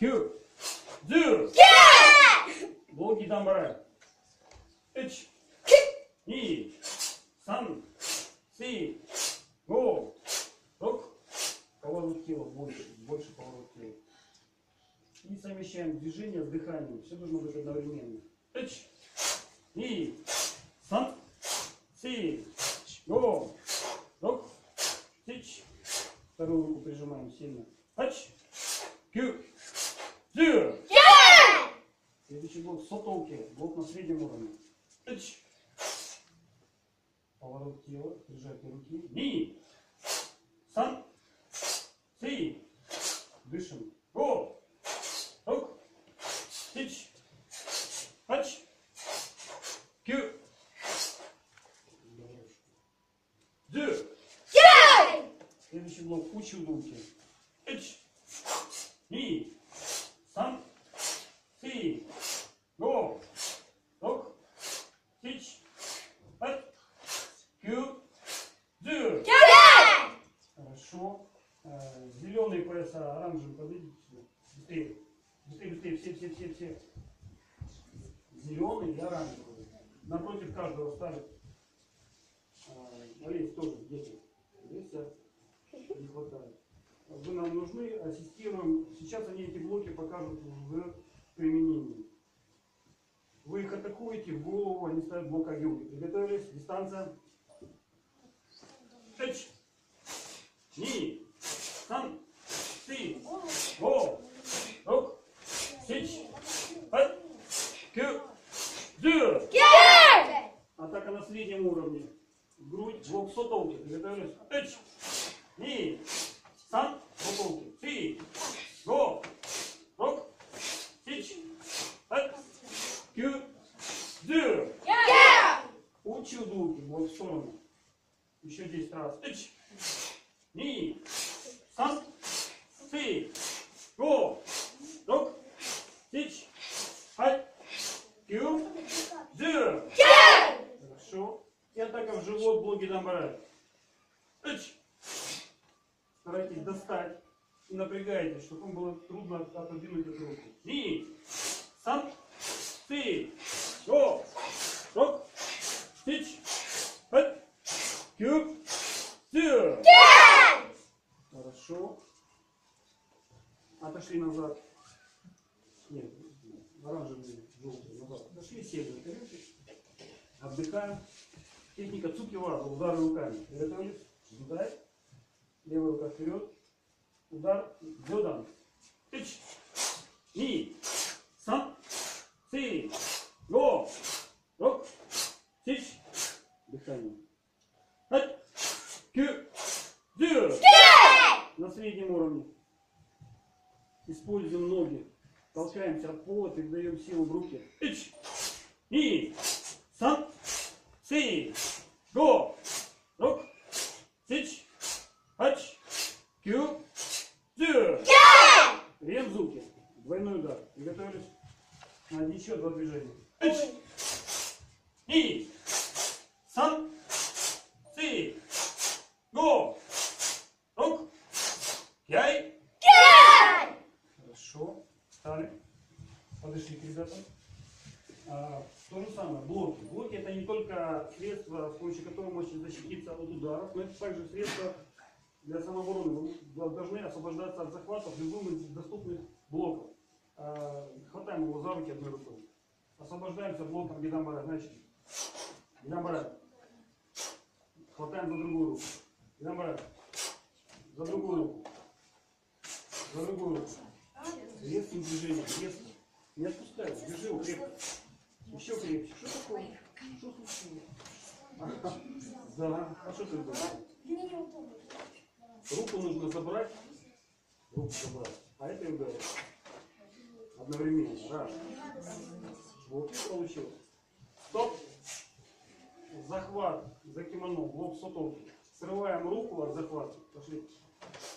Q. Д. Блоки дамбара. Üç. И. Сан. Си. Го. Рок. Поворот тела больше. Больше поворот тела. И совмещаем движение с дыханием. Все должно быть одновременно. Üç. И. Сан. Си. Го. Рок. Сич. Вторую руку прижимаем сильно. Ач. Кю. Дю. Следующий блок сотовки. Блок на среднем уровне. Поворот тела. Прижатие руки. Ни. Сан. Си. Дышим. Го. Рок. Сич. Ач. Кю. Дю. Следующий блок училки. Эч. И. Сам. Си. Го. Рок. Сич. Ат. Кю. Дю. Хорошо. Э, Зеленые пояса, оранжевые, подойдите сюда. Быстрее. Быстрее, быстрее, все, все, все, все. Зеленый и оранжевый. Напротив каждого ставят. Олесь тоже, дети. Олеся не хватает. Вы нам нужны, ассистируем. Сейчас они эти блоки покажут в применении. Вы их атакуете в голову, они ставят блок йоги. Приготовились? Дистанция. Эч. Ни. Сан. Си. Го. Рок. Сич. Ат. Кю. Дю. Атака на среднем уровне. Грудь, блок сотовки. Приготовились? Эч. Ни. Сан. Сотовки. Си. Го. Рок. Сич. Ат. Кю. Дю. Учил дуки. Блок в сторону. Еще 10 раз. Эч. Ни. Сан. Си. Го. Рок. Сич. Ат. Кю. Дю. Хорошо. И атака в живот блоки дамбара. Эч. Старайтесь достать и напрягайтесь, чтобы вам было трудно отодвинуть эту руку. Ни. Сан. Си. Го. Рок. Стич. Эт. Кю. Дю. Хорошо. Отошли назад. Нет, оранжевый, желтый, назад. Отошли, тарелки. Отдыхаем. Техника цукива, удары руками. Приготовились? Вдыхай. Левая рука вперед. Удар бедром. Тыч. Ни. Сан. Си. Го. Рок. Тыч. Дыхание. Ать. Кю. Дю. На среднем уровне. Используем ноги. Толкаемся от пола, передаем силу в руки. Ич. И. Сан. Си. Го. Рок. Сич. Ач. Кю. Дю. Ремзуки. Двойной удар. Приготовились? А, еще два движения. Ач. И. Сан. Си. Го. Рок. Яй. Хорошо. Встали. Подошли к ребятам. А, то же самое, блоки. Блоки это не только средства, с помощью которых можете защититься от ударов, но это также средства для самообороны. Вы должны освобождаться от захватов любым из доступных блоков. А, хватаем его за руки одной рукой. Освобождаемся блоком Гидамбара. Значит, Гидамбара. Хватаем за другую руку. Гидамбара. За другую руку. За другую руку. Резким движением, резко. Не отпускай, держи его крепко. Еще крепче. Что такое? Что случилось? Да, а что ты делаешь? Руку нужно забрать. Руку забрать. А это и ударить. Одновременно. Раз. Вот получилось. Стоп. Захват за кимоно, блок сотовки. Срываем руку от захвата. Пошли.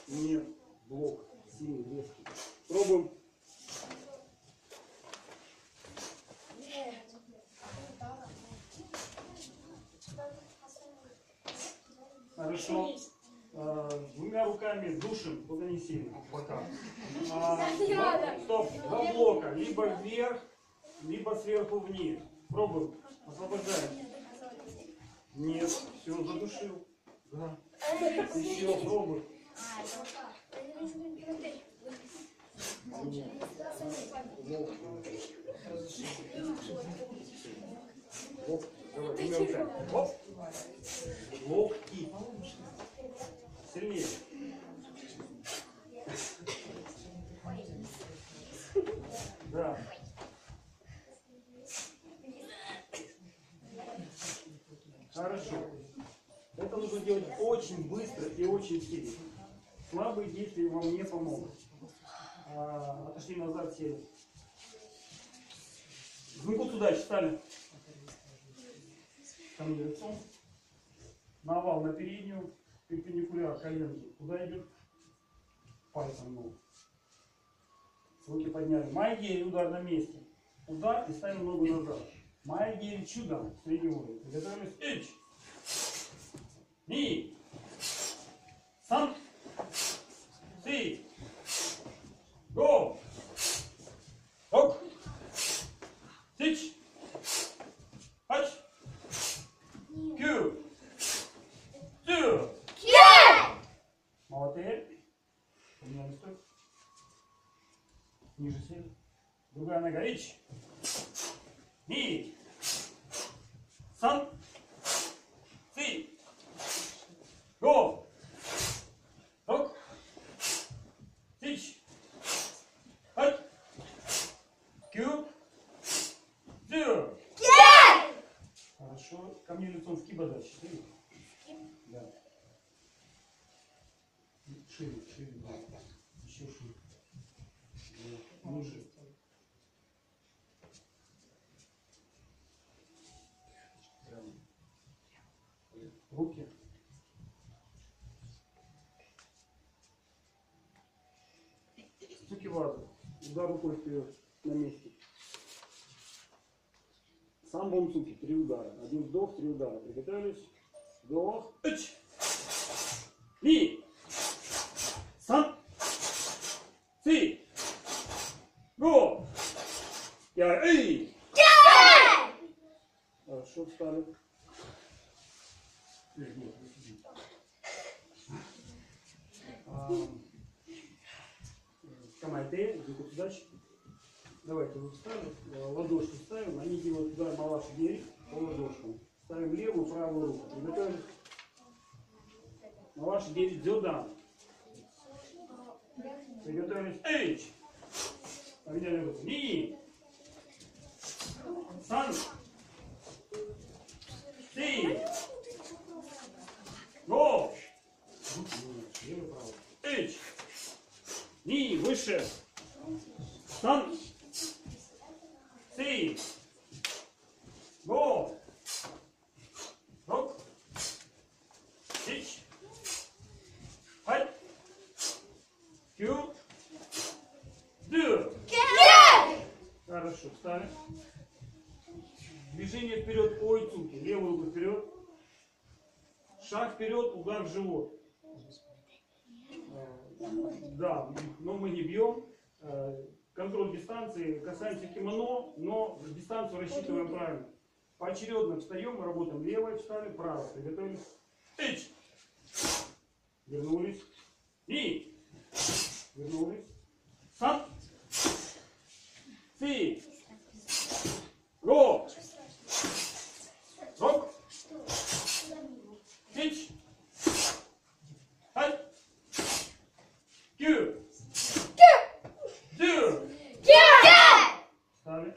Нет, блок. Сильный, резкий. Пробуем. Хорошо. А, Двумя руками душим, только не сильно, в бока. А. Стоп. Два блока. Либо вверх, либо сверху вниз. Пробуем. Освобождаем. Нет. Все, задушил. Да. Еще пробуй. Локти. Давай. Оп. Локти. Сильнее. Да. Хорошо. Это нужно делать очень быстро и очень сильно. Слабые действия вам не помогут. А, отошли назад, сели. Звонку туда читали. Мне лицом. Навал на переднюю, перпендикуляр коленки. Куда идет? Пальцем ногу. Руки подняли. Майгери удар на месте. Удар и ставим ногу назад. Майгери чудом. Средний уровень. Приготовились. Ич. Ни. Сан. Си. Го. Ок. Сич. Хач. Кю. Тю. Молодец. Поменяли стой. Ниже сели. Нога. Ич. Ни. Сан. Си. Го. Ок. Сич. Хач. Кю. Тю. Хорошо. Ко мне лицом в киба дальше. Да. Шире, шире. Еще шире. Да. Ниже. Прямо. Руки. Вазы. Удар рукой вперед. На месте. Сам бомцуки. Три удара. Один вдох, три удара. Приготовились. Вдох. Ни. Сан. Си. Го. Я. Эй. Хорошо, встали. А, Камайте, двигать удачи. Давайте вы встали, э, ладошки ставим, они делают удар на вашу дверь по ладошкам. Ставим левую, правую руку. Приготовились. Дзюдан. Приготовились. Эйч! Поменяли руку. Ни! Сан! Си! Го! Эйч! Ни! Выше! Сан! Си! Го! Рок! Сич! Хай! Кю! Дю! Хорошо, встали. Движение вперед по ойцуке. Левую руку вперед. Шаг вперед, удар в живот. Э, Да, но мы не бьем. Э, Контроль дистанции. Касаемся кимоно, но дистанцию рассчитываем правильно. Поочередно встаем, мы работаем левой, встали, правой. Приготовились. Ич! Вернулись. И! Вернулись. Сан! Си! Го! Рок! Сич! Хай! Кю! Дю! Встали.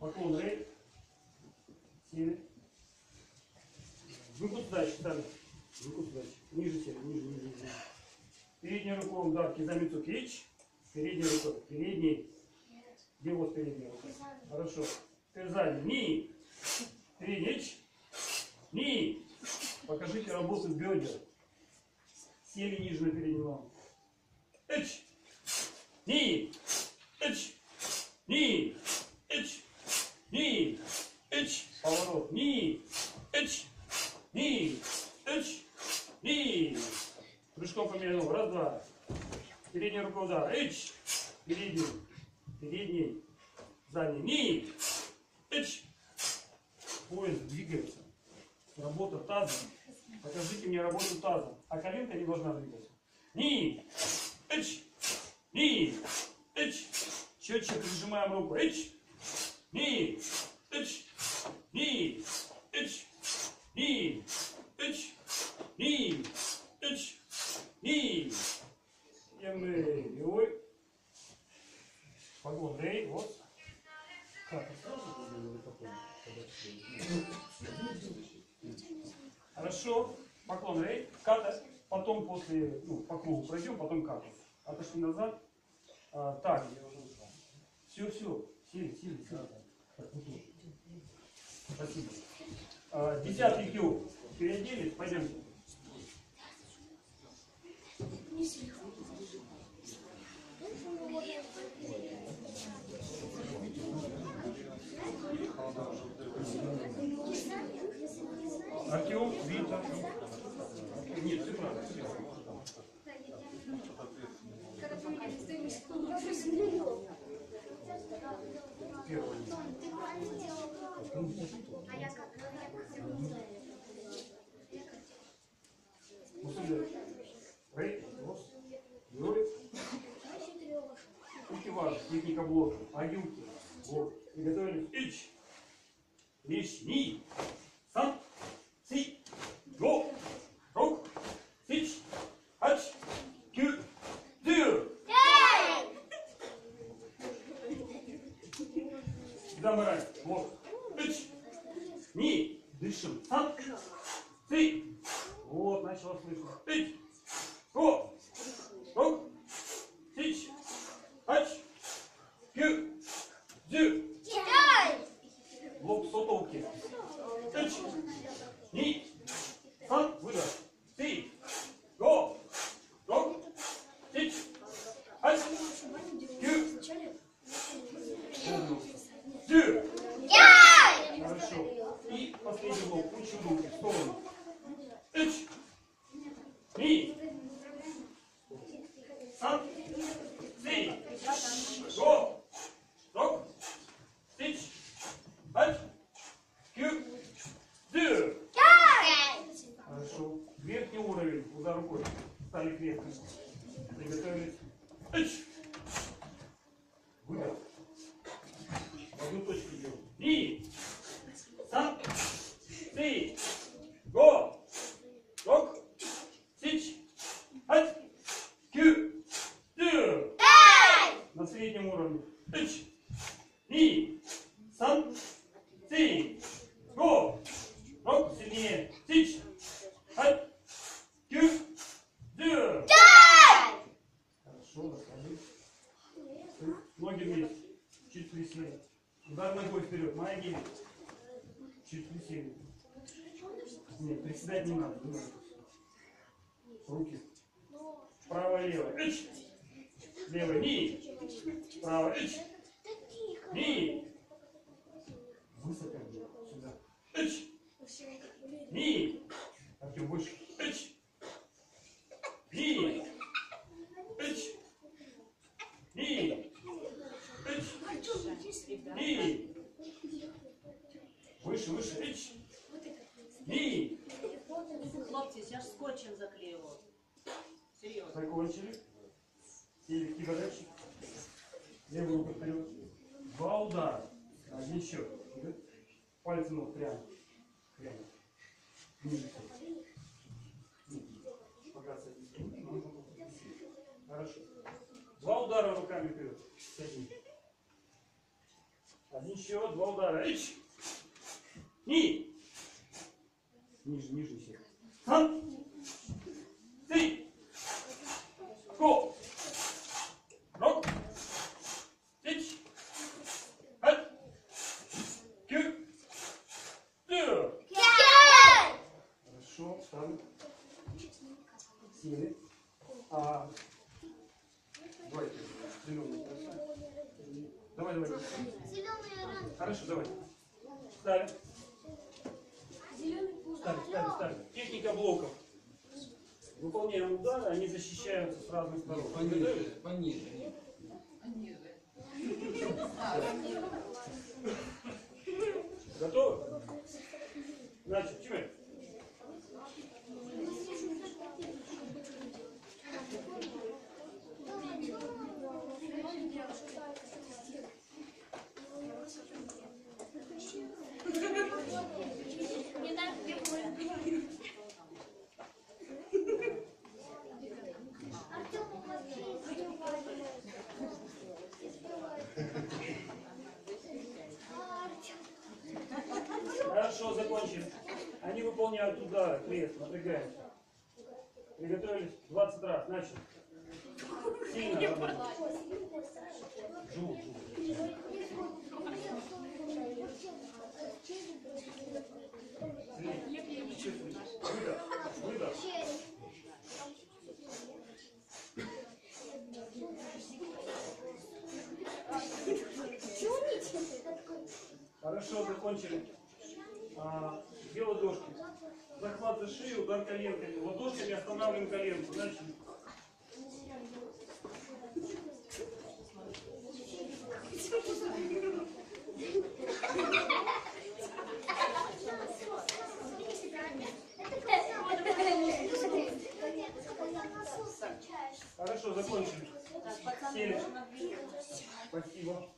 Поклон рейд. Сели. Выкус дальше, встали. Выкус дальше. Ниже сели, ниже, ниже, ниже. Передней кизамицу кич. Передней рукой. Передний. Где вас передняя рука? Хорошо. Теперь сзади. Ни. Передний. Ич. Ни. Покажите работу бедер. Сели ниже на переднюю ногу. Ич. Ни. Ич. Ни. Ич. Ни. Ич. Поворот. Ни. Ич. Ни. Ич. Ни. Прыжком поменял. Раз, два. Передняя рука удара. Ич. Передний. Передний. Задний. Ни. Ич. Пояс двигается. Работа таза. Покажите мне работу таза. А коленка не должна двигаться. Ни. Ич. Ни. Ич. Четче прижимаем руку. Ич. Ни. Ич. Ни. Ич. Ни. Ич. Ни. Ич. Ни. И мы. И ой. Поклон. Рей. Вот. Как? сразу или потом? Хорошо. Поклон рей. Ката. После, ну, по кругу пройдем, потом ката. Отошли назад. А, так. Все, все. Сели, сели, сели. Спасибо. А, десятый кю. Переоделись, пойдемте. Артем, Вита. Нет, ты прав. ты прав. Первый. Усилие. Рей, Рос, Юрий. Культивар, техника блока, аюки, блок. Приготовились. Ич. Лишь, Руки. Право лево. Лево. Ни. Право. Ни. Высоко. Сюда. Ич. Ни. Артем, выше. Ич. Ни. Ич. Ни. Ич. Ни. Выше, выше. Ич. Ни. Хлопці, я ж скотчем заклею. Серйозно. Закончили. Сели киборочек. Левую руку вперед. Один счет. Вперед. Пальцы ног прямо. Прямо. Хорошо. Два удара руками вперед. Садись. Один счет, два удара. Ич! Ни! Ниже, ниже все. Сан! Ты! Го! Рок! Ич! Ат! Кю! Дю! Хорошо, встали. Сели. А, давайте, зеленый. Давай, давай. Хорошо, давай. Встали. Встали, встали, встали. Техника блоков. Выполняем удары, они защищаются с разных сторон. Пониже, пониже. Готовы? Значит, Тимир. Хорошо, закончим. Они выполняют удары, крест, напрягаемся. Приготовились? 20 раз, начали. Сильно работаем. Жму, жму. Хорошо, закончили. А, две ладошки. Захват за шею, удар коленками. Ладошками останавливаем коленку. Начали. Хорошо, закончили. Так, пацаны, Сели. Спасибо.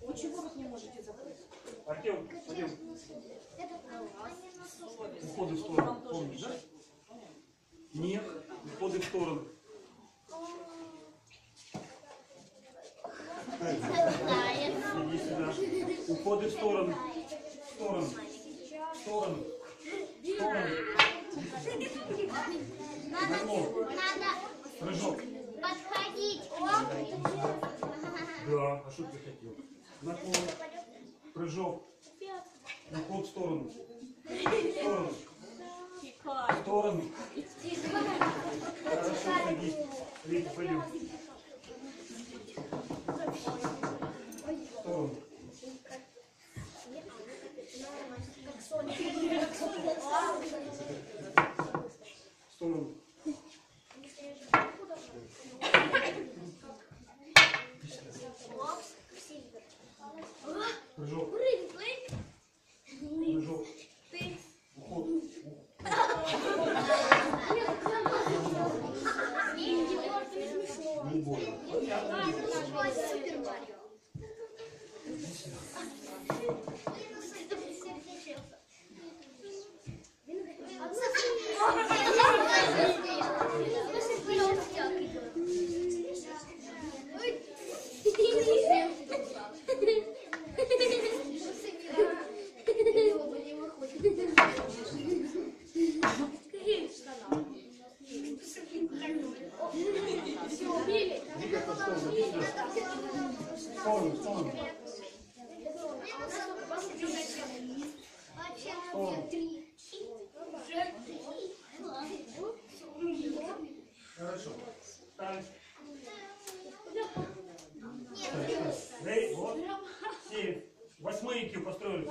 Вы чего не можете закрыть? Артем, пойдем. Уходы в сторону. Помнишь, да? Нет, уходы в сторону. Иди сюда. Уходы в сторону. В сторону. В сторону. В сторону. Наклон. Надо Прыжок. подходить. Да, а что ты хотел? Наклон. Прыжок. Наход в сторону. В сторону. В сторону. Хорошо, садись. Витя, пойдем. В сторону. В сторону. Прыжок. Прыжок. Уход. Не больно. В сторону, в сторону. Хорошо. Ставь. Эй, вот. Сели. Восьмые кью построили.